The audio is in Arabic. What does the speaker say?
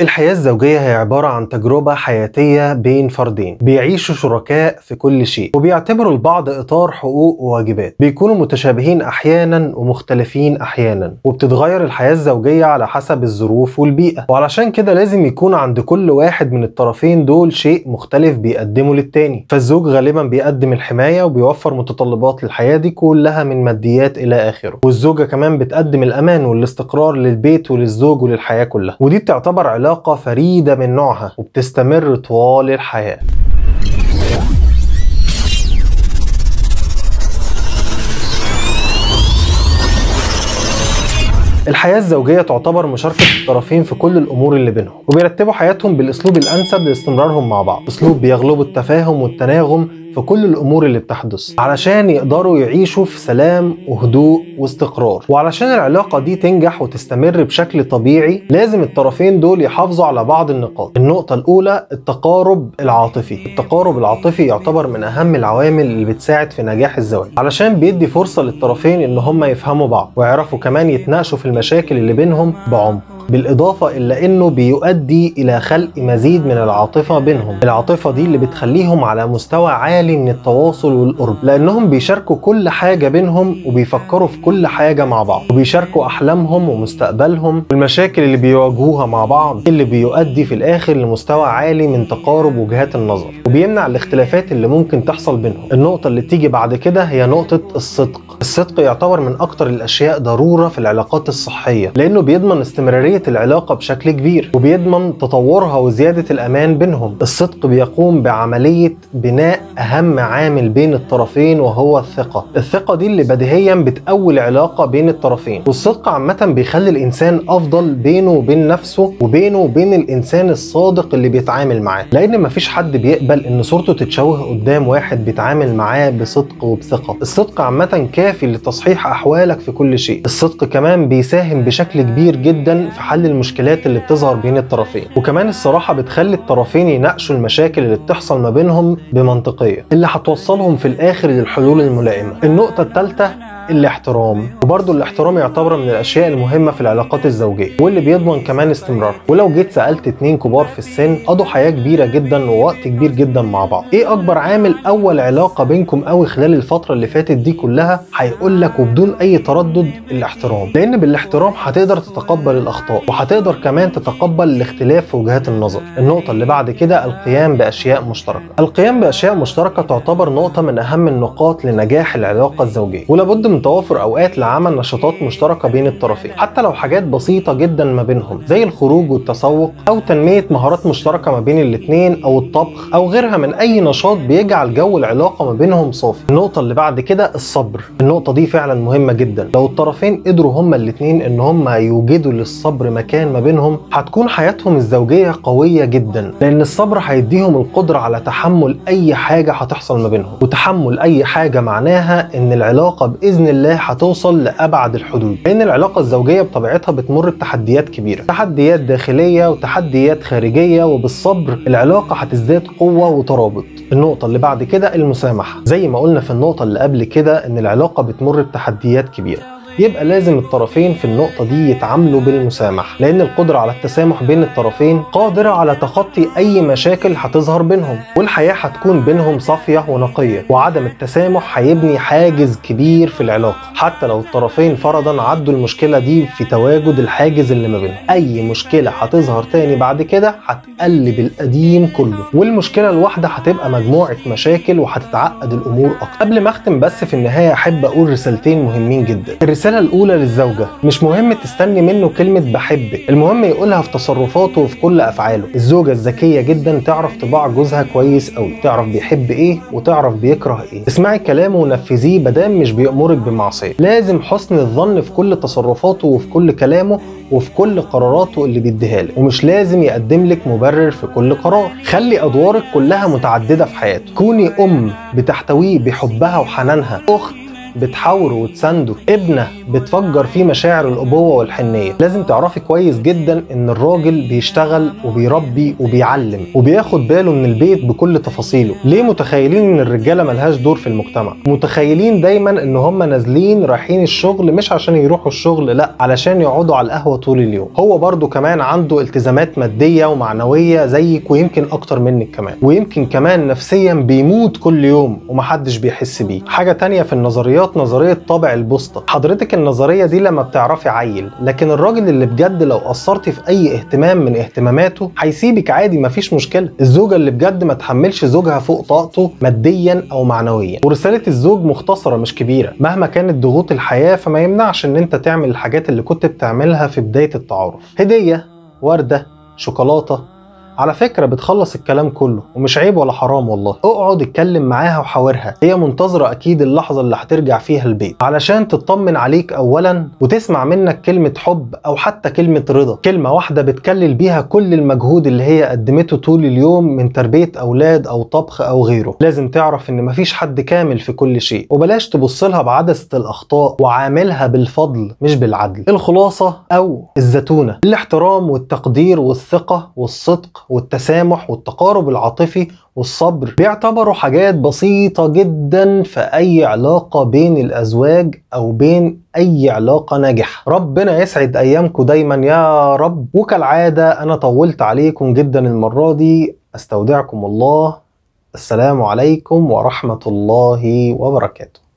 الحياة الزوجية هي عبارة عن تجربة حياتية بين فردين بيعيشوا شركاء في كل شيء وبيعتبروا البعض إطار حقوق وواجبات بيكونوا متشابهين أحيانا ومختلفين أحيانا وبتتغير الحياة الزوجية على حسب الظروف والبيئة وعلشان كده لازم يكون عند كل واحد من الطرفين دول شيء مختلف بيقدمه للتاني. فالزوج غالبا بيقدم الحماية وبيوفر متطلبات الحياة دي كلها من ماديات إلى آخره والزوجة كمان بتقدم الأمان والاستقرار للبيت وللزوج وللحياة كلها ودي بتعتبر علاقة علاقة فريدة من نوعها وبتستمر طوال الحياة. الحياة الزوجية تعتبر مشاركة الطرفين في كل الأمور اللي بينهم وبيرتبوا حياتهم بالأسلوب الأنسب لاستمرارهم مع بعض. أسلوب بيغلبوا التفاهم والتناغم في كل الأمور اللي بتحدث. علشان يقدروا يعيشوا في سلام وهدوء واستقرار. وعلشان العلاقة دي تنجح وتستمر بشكل طبيعي لازم الطرفين دول يحافظوا على بعض النقاط. النقطة الأولى التقارب العاطفي. التقارب العاطفي يعتبر من أهم العوامل اللي بتساعد في نجاح الزواج. علشان بيدي فرصة للطرفين إن هم يفهموا بعض ويعرفوا كمان يتناقشوا في المشاكل اللي بينهم بعمق. بالإضافة إلى أنه بيؤدي إلى خلق مزيد من العاطفة بينهم. العاطفة دي اللي بتخليهم على مستوى عالي من التواصل والقرب لأنهم بيشاركوا كل حاجة بينهم وبيفكروا في كل حاجة مع بعض وبيشاركوا أحلامهم ومستقبلهم والمشاكل اللي بيواجهوها مع بعض اللي بيؤدي في الآخر لمستوى عالي من تقارب وجهات النظر وبيمنع الاختلافات اللي ممكن تحصل بينهم. النقطة اللي تيجي بعد كده هي نقطة الصدق. الصدق يعتبر من أكتر الأشياء ضرورة في العلاقات الصحية لأنه بيضمن استمرارية العلاقة بشكل كبير وبيضمن تطورها وزيادة الأمان بينهم. الصدق بيقوم بعملية بناء أهم عامل بين الطرفين وهو الثقة. الثقة دي اللي بديهيا بتقوي العلاقة بين الطرفين. والصدق عامة بيخلي الإنسان أفضل بينه وبين نفسه وبينه وبين الإنسان الصادق اللي بيتعامل معاه. لأن مفيش حد بيقبل إن صورته تتشوه قدام واحد بيتعامل معاه بصدق وبثقة. الصدق عامة كافي لتصحيح أحوالك في كل شيء. الصدق كمان بيساهم بشكل كبير جدا في حل المشكلات اللي بتظهر بين الطرفين. وكمان الصراحة بتخلي الطرفين يناقشوا المشاكل اللي بتحصل ما بينهم بمنطقية اللي هتوصلهم في الآخر للحلول الملائمة. النقطة الثالثة الاحترام. وبرضه الاحترام يعتبر من الأشياء المهمة في العلاقات الزوجية واللي بيضمن كمان استمرارها ولو جيت سألت اتنين كبار في السن قضوا حياة كبيرة جدا ووقت كبير جدا مع بعض. إيه أكبر عامل أول علاقة بينكم قوي خلال الفترة اللي فاتت دي كلها؟ هيقول لك وبدون أي تردد الاحترام. لأن بالاحترام هتقدر تتقبل الأخطاء وهتقدر كمان تتقبل الاختلاف في وجهات النظر. النقطة اللي بعد كده القيام بأشياء مشتركة. القيام بأشياء مشتركة تعتبر نقطة من أهم النقاط لنجاح العلاقة الزوجية. ولابد من توافر أوقات لعمل نشاطات مشتركة بين الطرفين حتى لو حاجات بسيطة جدا ما بينهم زي الخروج والتسوق أو تنمية مهارات مشتركة ما بين الاثنين أو الطبخ أو غيرها من أي نشاط بيجعل جو العلاقة ما بينهم صافي. النقطة اللي بعد كده الصبر النقطة دي فعلا مهمة جدا. لو الطرفين قدروا هما الاثنين إن هما يوجدوا للصبر مكان ما بينهم هتكون حياتهم الزوجية قوية جدا لأن الصبر هيديهم القدرة على تحمل أي حاجة هتحصل ما بينهم. وتحمل أي حاجة معناها إن العلاقة بإذن الله هتوصل لأبعد الحدود. لأن العلاقة الزوجية بطبيعتها بتمر بتحديات كبيرة. تحديات داخلية وتحديات خارجية وبالصبر العلاقة هتزداد قوة وترابط. النقطة اللي بعد كده المسامحة. زي ما قلنا في النقطة اللي قبل كده إن العلاقة بتمر بتحديات كبيرة. يبقى لازم الطرفين في النقطة دي يتعاملوا بالمسامح لأن القدرة على التسامح بين الطرفين قادرة على تخطي أي مشاكل هتظهر بينهم والحياة هتكون بينهم صافية ونقية وعدم التسامح هيبني حاجز كبير في العلاقة حتى لو الطرفين فرضا عدوا المشكلة دي في تواجد الحاجز اللي ما بينهم. أي مشكلة هتظهر تاني بعد كده هتقلب القديم كله والمشكلة الواحدة هتبقى مجموعة مشاكل وهتتعقد الأمور أكتر. قبل ما أختم بس في النهاية أحب أقول رسالتين مهمين جدا. الرسالة الرسالة الأولى للزوجة. مش مهم تستني منه كلمة بحبك المهم يقولها في تصرفاته وفي كل أفعاله. الزوجة الذكية جدا تعرف طباع جوزها كويس أوي. تعرف بيحب إيه وتعرف بيكره إيه. اسمعي كلامه ونفذيه مادام مش بيأمرك بمعصية. لازم حسن الظن في كل تصرفاته وفي كل كلامه وفي كل قراراته اللي بيديها لك. ومش لازم يقدم لك مبرر في كل قرار. خلي أدوارك كلها متعددة في حياته. كوني أم بتحتويه بحبها وحنانها. أخت بتحاوره وتسنده ابنه بتفجر فيه مشاعر الأبوة والحنية. لازم تعرفي كويس جدا إن الراجل بيشتغل وبيربي وبيعلم وبياخد باله من البيت بكل تفاصيله. ليه متخيلين إن الرجالة ملهاش دور في المجتمع؟ متخيلين دايما إن هم نازلين رايحين الشغل مش عشان يروحوا الشغل لأ علشان يقعدوا على القهوة طول اليوم. هو برضو كمان عنده التزامات مادية ومعنوية زيك ويمكن أكتر منك كمان. ويمكن كمان نفسيا بيموت كل يوم ومحدش بيحس بيه حاجة تانية في النظريات نظرية طابع البوسطة. حضرتك النظرية دي لما بتعرفي عيل لكن الراجل اللي بجد لو قصرتي في أي اهتمام من اهتماماته هيسيبك عادي مفيش مشكلة. الزوجة اللي بجد ما تحملش زوجها فوق طاقته ماديا أو معنويا. ورسالة الزوج مختصرة مش كبيرة. مهما كانت ضغوط الحياة فما يمنعش إن أنت تعمل الحاجات اللي كنت بتعملها في بداية التعارف. هدية وردة شوكولاتة على فكرة بتخلص الكلام كله ومش عيب ولا حرام والله. اقعد اتكلم معاها وحاورها. هي منتظرة أكيد اللحظة اللي هترجع فيها البيت. علشان تطمن عليك اولا وتسمع منك كلمة حب أو حتى كلمة رضا. كلمة واحدة بتكلل بيها كل المجهود اللي هي قدمته طول اليوم من تربية أولاد أو طبخ أو غيره. لازم تعرف إن مفيش حد كامل في كل شيء. وبلاش تبص لها بعدسة الأخطاء وعاملها بالفضل مش بالعدل. الخلاصة أو الزتونة. الاحترام والتقدير والثقة والصدق والتسامح والتقارب العاطفي والصبر. بيعتبروا حاجات بسيطة جدا في أي علاقة بين الأزواج أو بين أي علاقة ناجحة. ربنا يسعد أيامكم دايما يا رب. وكالعادة أنا طولت عليكم جدا المرة دي. أستودعكم الله. السلام عليكم ورحمة الله وبركاته.